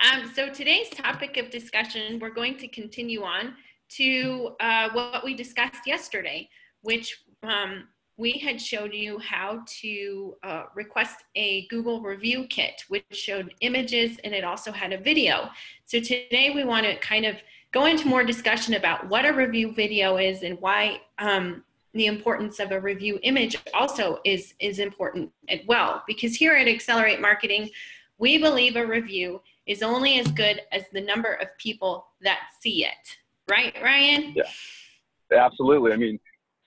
Um, so today's topic of discussion, we're going to continue on to uh, what we discussed yesterday, which um, we had showed you how to uh, request a Google review kit, which showed images and it also had a video. So today we want to kind of go into more discussion about what a review video is and why um, the importance of a review image also is, is important as well. Because here at Accelerate Marketing, we believe a review is only as good as the number of people that see it. Right, Ryan? Yeah, absolutely. I mean,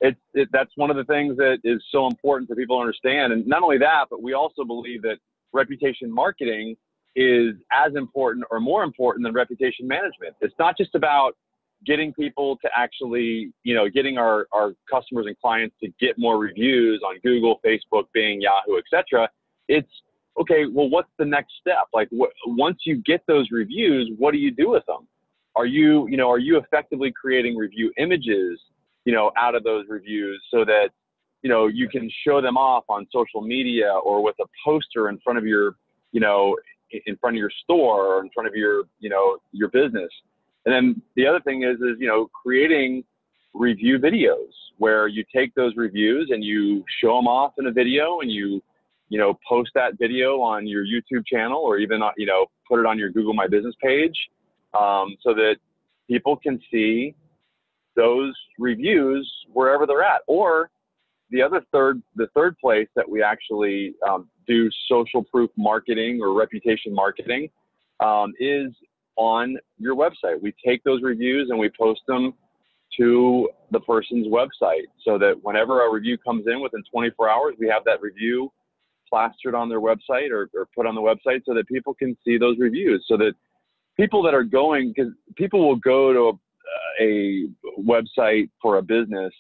it, it, that's one of the things that is so important for people to understand. And not only that, but we also believe that reputation marketing is as important or more important than reputation management. It's not just about getting people to actually, you know, getting our, our customers and clients to get more reviews on Google, Facebook, Bing, Yahoo, etc. It's okay. Well, what's the next step? Like, what, once you get those reviews, what do you do with them? Are you, you know, are you effectively creating review images, you know, out of those reviews so that, you know, you can show them off on social media or with a poster in front of your, you know, in front of your store or in front of your, you know, your business. And then the other thing is, is, you know, creating review videos where you take those reviews and you show them off in a video and you, you know, post that video on your YouTube channel or even, you know, put it on your Google My Business page um, so that people can see those reviews wherever they're at. Or the other third, the third place that we actually um, do social proof marketing or reputation marketing um, is on your website. We take those reviews and we post them to the person's website so that whenever a review comes in within 24 hours, we have that review plastered on their website or, or put on the website so that people can see those reviews so that people that are going because people will go to a, a, website for a business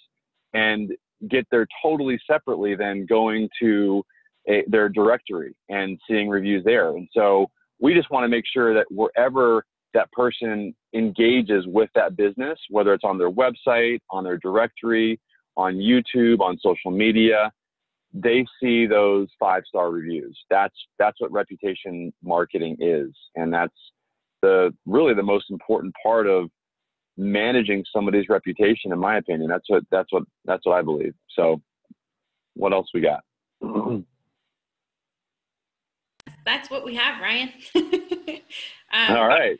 and get there totally separately than going to a, their directory and seeing reviews there. And so we just want to make sure that wherever that person engages with that business, whether it's on their website, on their directory, on YouTube, on social media, they see those five star reviews. That's that's what reputation marketing is, and that's the really the most important part of managing somebody's reputation, in my opinion. That's what that's what that's what I believe. So, what else we got? that's what we have, Ryan. um, All right.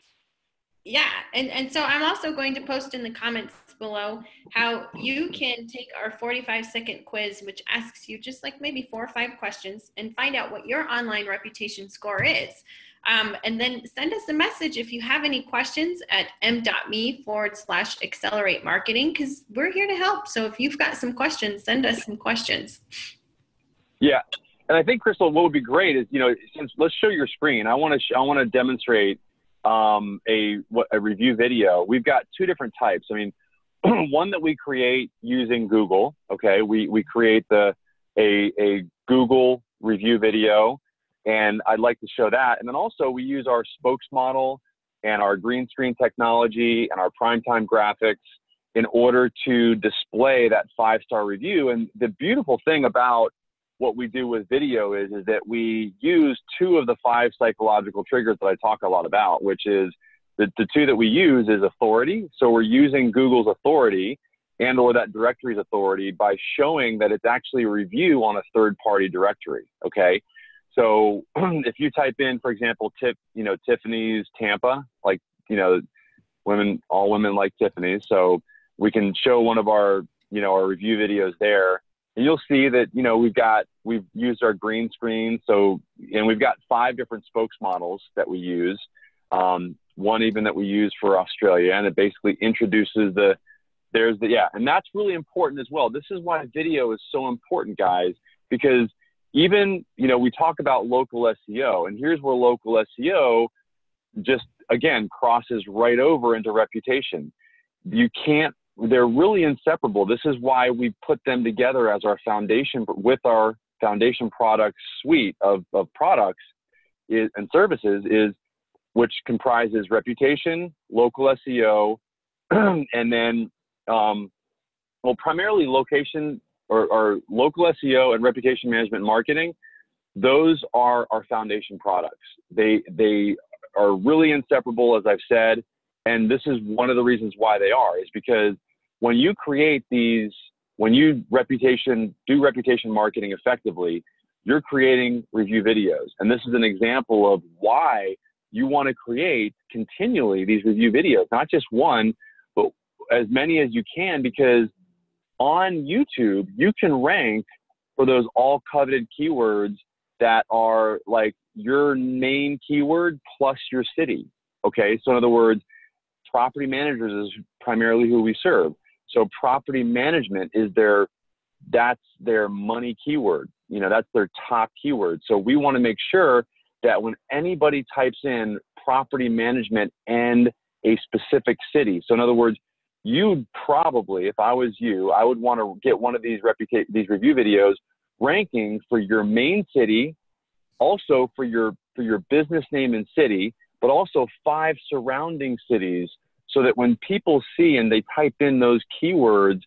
Yeah, and and so I'm also going to post in the comments below how you can take our 45 second quiz, which asks you just like maybe four or five questions and find out what your online reputation score is. Um, and then send us a message if you have any questions at m.me forward slash accelerate marketing because we're here to help. So if you've got some questions, send us some questions. Yeah. And I think Crystal, what would be great is, you know, since let's show your screen. I want to, sh- I want to demonstrate um, a, a review video. We've got two different types. I mean, one that we create using Google. Okay. We, we create the, a, a Google review video and I'd like to show that. And then also we use our spokes model and our green screen technology and our primetime graphics in order to display that five star review. And the beautiful thing about what we do with video is, is that we use two of the five psychological triggers that I talk a lot about, which is the, the two that we use is authority. So we're using Google's authority and or that directory's authority by showing that it's actually a review on a third party directory. Okay. So if you type in, for example, tip, you know, Tiffany's Tampa, like, you know, women, all women like Tiffany's. So we can show one of our, you know, our review videos there. And you'll see that, you know, we've got, we've used our green screen. So, and we've got five different spokes models that we use. Um, one even that we use for Australia, and it basically introduces the, there's the, yeah, and that's really important as well. This is why video is so important, guys, because even you know we talk about local SEO, and here's where local SEO just again crosses right over into reputation. You can't; they're really inseparable. This is why we put them together as our foundation with our foundation product suite of, of products is, and services is which comprises reputation, local SEO, and then um, well primarily location or, or local SEO and reputation management marketing, those are our foundation products. They they are really inseparable, as I've said. And this is one of the reasons why they are, is because when you create these, when you reputation, do reputation marketing effectively, you're creating review videos. And this is an example of why you want to create continually these review videos, not just one, but as many as you can, because on YouTube, you can rank for those all coveted keywords that are like your main keyword plus your city. Okay. So in other words, property managers is primarily who we serve. So property management is their, that's their money keyword. You know, that's their top keyword. So we want to make sure that when anybody types in property management and a specific city, so in other words, you'd probably, if I was you, I would want to get one of these reputa- these review videos ranking for your main city, also for your for your business name and city, but also five surrounding cities, so that when people see and they type in those keywords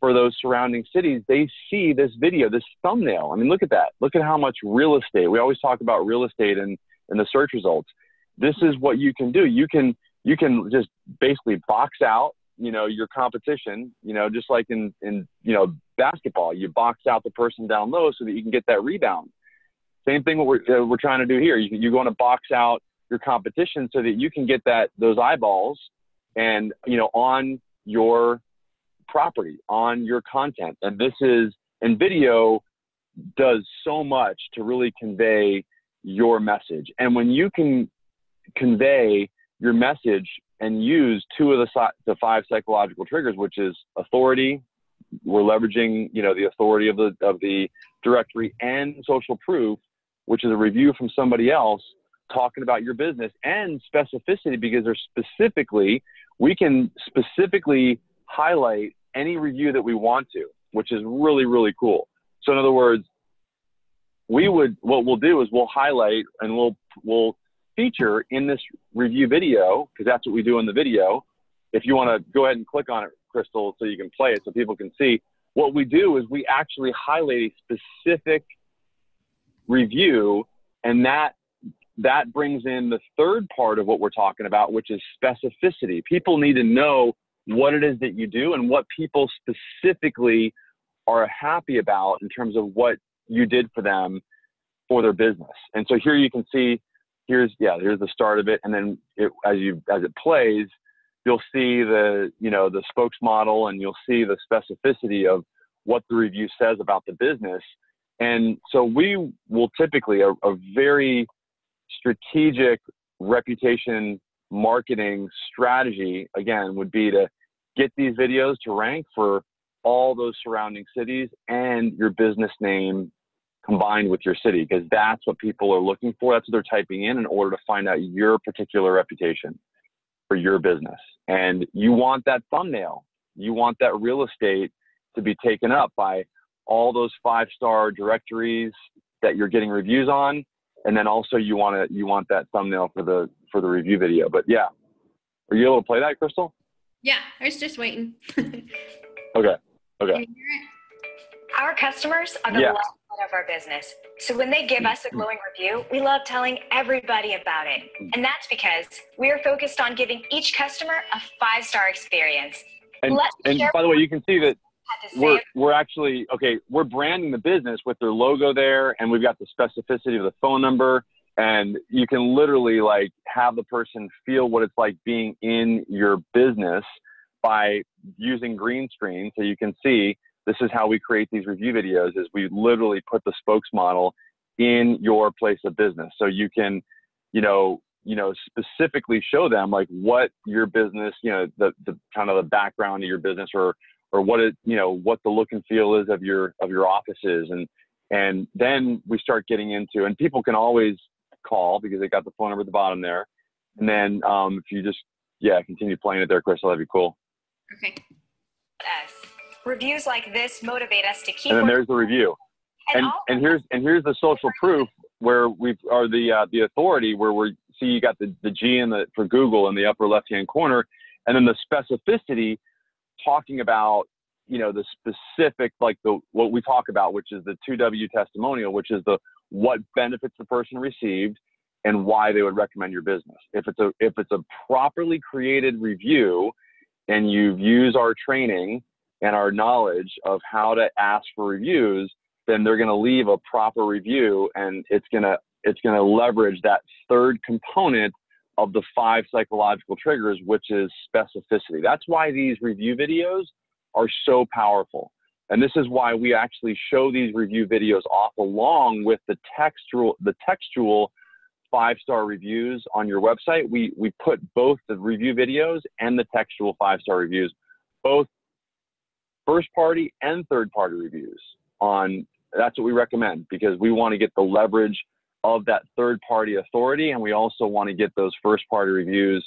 for those surrounding cities, they see this video, this thumbnail. I mean, look at that. Look at how much real estate. We always talk about real estate in, in the search results. This is what you can do. You can you can just basically box out, you know, your competition, you know, just like in in you know basketball, you box out the person down low so that you can get that rebound. Same thing what we're uh, we're trying to do here. You you want to box out your competition so that you can get that those eyeballs and you know on your property, on your content. And this is, and video does so much to really convey your message. And when you can convey your message and use two of the, the five psychological triggers, which is authority, we're leveraging, you know, the authority of the, of the directory and social proof, which is a review from somebody else talking about your business and specificity because they're specifically, we can specifically highlight any review that we want to, which is really, really cool. So in other words, we would, what we'll do is we'll highlight and we'll, we'll feature in this review video, because that's what we do in the video. If you want to go ahead and click on it, Crystal, so you can play it so people can see. What we do is we actually highlight a specific review, and that that brings in the third part of what we're talking about, which is specificity. People need to know what it is that you do and what people specifically are happy about in terms of what you did for them for their business. And so here you can see, here's yeah, here's the start of it, and then it, as you as it plays, you'll see the you know the spokesmodel, and you'll see the specificity of what the review says about the business. And so we will typically a, a very strategic reputation marketing strategy again would be to get these videos to rank for all those surrounding cities and your business name combined with your city because that's what people are looking for. That's what they're typing in in order to find out your particular reputation for your business. And you want that thumbnail. You want that real estate to be taken up by all those five star directories that you're getting reviews on. And then also you want to you want that thumbnail for the for the review video. But yeah. Are you able to play that, Crystal? Yeah, I was just waiting. okay. Okay. Our customers are the yeah. lifeblood of our business. So when they give us a glowing review, we love telling everybody about it. And that's because we are focused on giving each customer a five star experience. And, and by the way, you can see that we're, we're actually, okay, we're branding the business with their logo there, and we've got the specificity of the phone number and you can literally like have the person feel what it's like being in your business by using green screen so you can see this is how we create these review videos is we literally put the spokesmodel in your place of business. So you can you know you know specifically show them like what your business you know the, the kind of the background of your business or or what it you know what the look and feel is of your of your offices and and then we start getting into and people can always call because they got the phone number at the bottom there. And then um, if you just, yeah, continue playing it there, Crystal, that'd be cool. Okay. Yes. Reviews like this motivate us to keep. And then there's the review. And, and, and here's and here's the social proof where we are the uh, the authority where we see you got the, the G in the for Google in the upper left hand corner, and then the specificity talking about you know the specific like the what we talk about, which is the two W testimonial, which is the what benefits the person received and why they would recommend your business. If it's a if it's a properly created review and you've used our training and our knowledge of how to ask for reviews, then they're going to leave a proper review and it's going to it's going to leverage that third component of the five psychological triggers which is specificity. That's why these review videos are so powerful. And this is why we actually show these review videos off along with the textual the textual five-star reviews on your website. We we put both the review videos and the textual five-star reviews, both first party and third party reviews on that's what we recommend because we want to get the leverage of that third party authority and we also want to get those first party reviews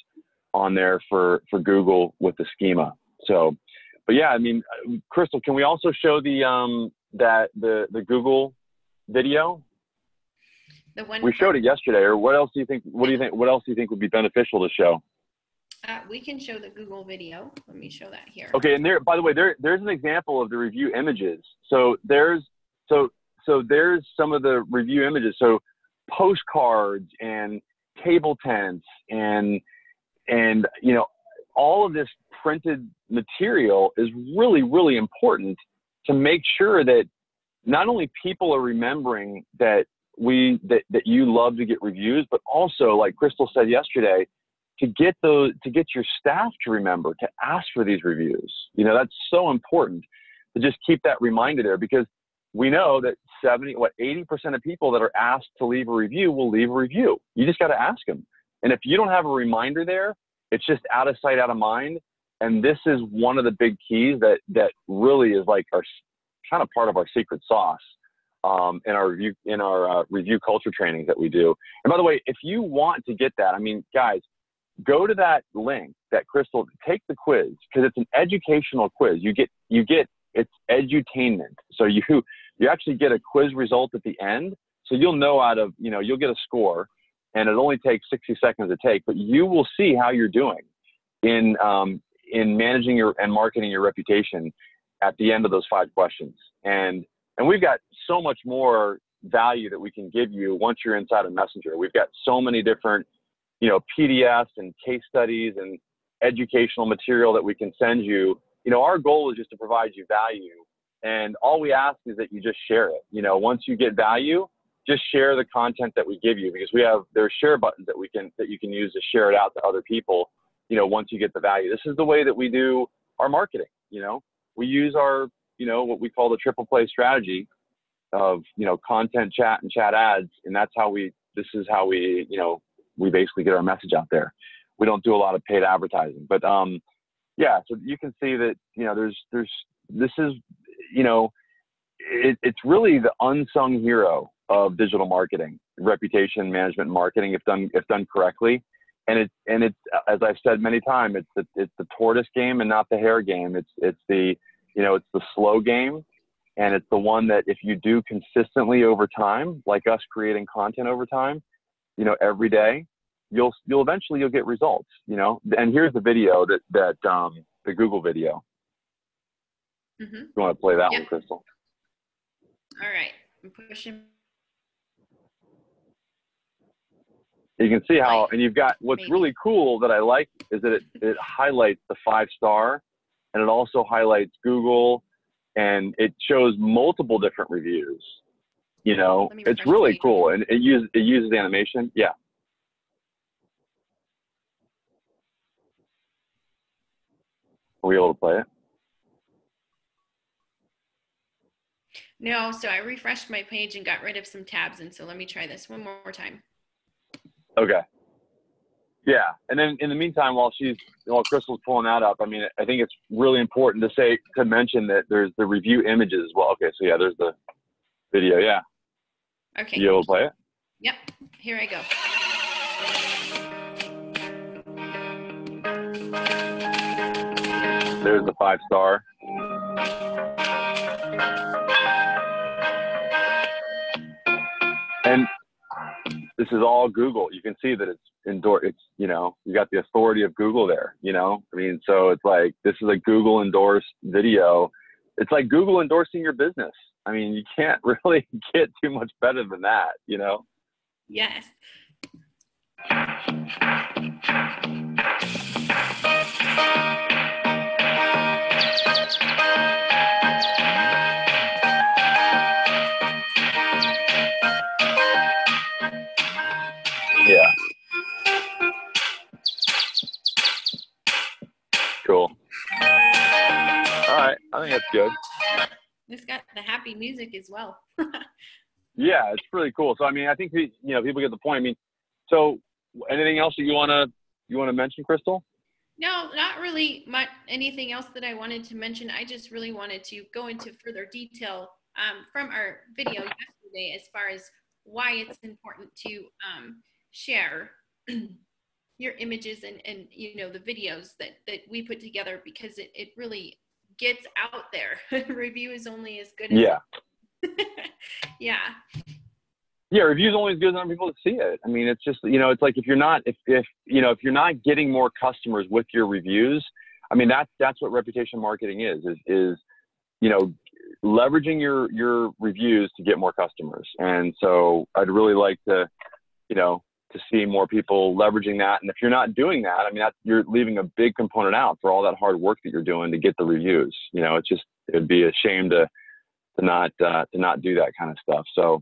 on there for for Google with the schema. So but yeah, I mean, Crystal, can we also show the um, that the the Google video? The one we showed it yesterday. Or what else do you think? What do you think? What else do you think would be beneficial to show? Uh, we can show the Google video. Let me show that here. Okay, and there, by the way, there there's an example of the review images. So there's so so there's some of the review images. So postcards and table tents and and you know all of this printed material is really, really important to make sure that not only people are remembering that we that, that you love to get reviews, but also, like Crystal said yesterday, to get those to get your staff to remember to ask for these reviews. You know, that's so important to just keep that reminder there because we know that 70 what 80% of people that are asked to leave a review will leave a review. You just got to ask them. And if you don't have a reminder there, it's just out of sight, out of mind. And this is one of the big keys that that really is like our kind of part of our secret sauce um, in our review in our uh, review culture trainings that we do. And by the way, if you want to get that, I mean, guys, go to that link that Crystal take the quiz because it's an educational quiz. You get you get it's edutainment. So you you actually get a quiz result at the end. So you'll know out of you know you'll get a score and it only takes 60 seconds to take, but you will see how you're doing in um, in managing your and marketing your reputation at the end of those five questions. And and we've got so much more value that we can give you once you're inside a messenger. We've got so many different, you know, PDFs and case studies and educational material that we can send you. You know, our goal is just to provide you value. And all we ask is that you just share it. You know, once you get value, just share the content that we give you because we have there's share buttons that we can that you can use to share it out to other people you know once you get the value. This is the way that we do our marketing you know. We use our you know what we call the triple play strategy of you know content chat and chat ads and that's how we this is how we you know we basically get our message out there. We don't do a lot of paid advertising but um yeah so you can see that you know there's there's this is you know it, it's really the unsung hero of digital marketing, reputation management, marketing, if done if done correctly. And it's and it's as I've said many times, it's the it's the tortoise game and not the hare game. It's it's the you know it's the slow game, and it's the one that if you do consistently over time, like us creating content over time, you know every day, you'll you'll eventually you'll get results. You know, and here's the video that that um, the Google video. Mm-hmm. You want to play that yep. one, Crystal? All right, I'm pushing you can see how, and you've got what's Maybe. really cool that I like is that it, it highlights the five star and it also highlights Google and it shows multiple different reviews. You know, it's really cool and it uses, it uses animation. Yeah. Are we able to play it? No, so I refreshed my page and got rid of some tabs. And so let me try this one more time. Okay. Yeah, and then in the meantime, while she's while Crystal's pulling that up, I mean, I think it's really important to say to mention that there's the review images as well. Okay, so yeah, there's the video. Yeah. Okay. You able to play it? Yep. Here I go. There's the five star. And this is all Google. You can see that it's endor- It's you know you got the authority of Google there. You know, I mean, so it's like this is a Google endorsed video. It's like Google endorsing your business. I mean, you can't really get too much better than that. You know. Yes. Good. It's got the happy music as well. Yeah, it's really cool. So I mean, I think you know people get the point. I mean, so anything else that you wanna you wanna mention, Crystal? No, not really much anything else that I wanted to mention. I just really wanted to go into further detail um, from our video yesterday as far as why it's important to um, share your images and, and you know the videos that, that we put together because it, it really gets out there. Review is only as good as Yeah. yeah. Yeah, reviews only as good as number people to see it. I mean, it's just you know, it's like if you're not if if you know if you're not getting more customers with your reviews, I mean that's that's what reputation marketing is is is you know leveraging your your reviews to get more customers. And so I'd really like to you know to see more people leveraging that. And if you're not doing that, I mean that's you're leaving a big component out for all that hard work that you're doing to get the reviews. You know, it's just it'd be a shame to to not uh, to not do that kind of stuff. So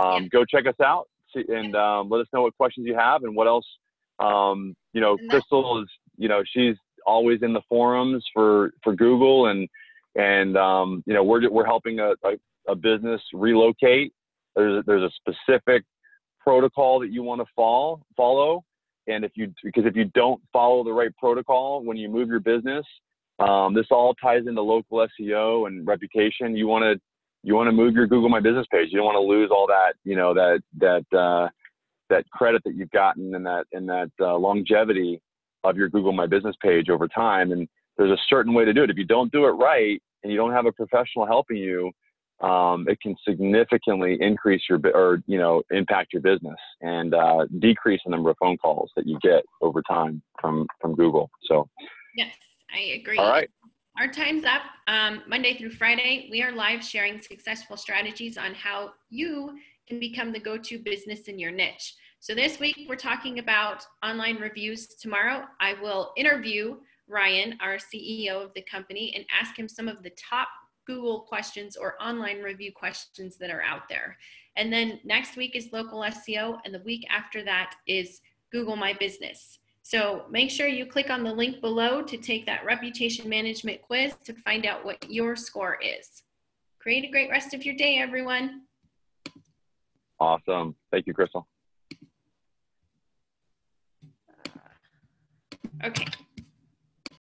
um, Yeah. go check us out and um, let us know what questions you have and what else. Um, you know, Crystal is you know she's always in the forums for for Google and and um, you know we're we're helping a, a, a business relocate. There's a, there's a specific protocol that you want to follow follow and if you because if you don't follow the right protocol when you move your business um, this all ties into local SEO and reputation. You want to you want to move your Google My Business page. You don't want to lose all that you know that that uh, that credit that you've gotten and that and that uh, longevity of your Google My Business page over time. And there's a certain way to do it. If you don't do it right and you don't have a professional helping you, um, it can significantly increase your or you know impact your business and uh, decrease the number of phone calls that you get over time from from Google. So Yes, I agree. all right. Our time's up. Um, Monday through Friday, we are live sharing successful strategies on how you can become the go to business in your niche. So, this week we're talking about online reviews. Tomorrow, I will interview Ryan, our CEO of the company, and ask him some of the top Google questions or online review questions that are out there. And then next week is local SEO, and the week after that is Google My Business. So make sure you click on the link below to take that reputation management quiz to find out what your score is. Create a great rest of your day, everyone. Awesome. Thank you, Crystal. Okay.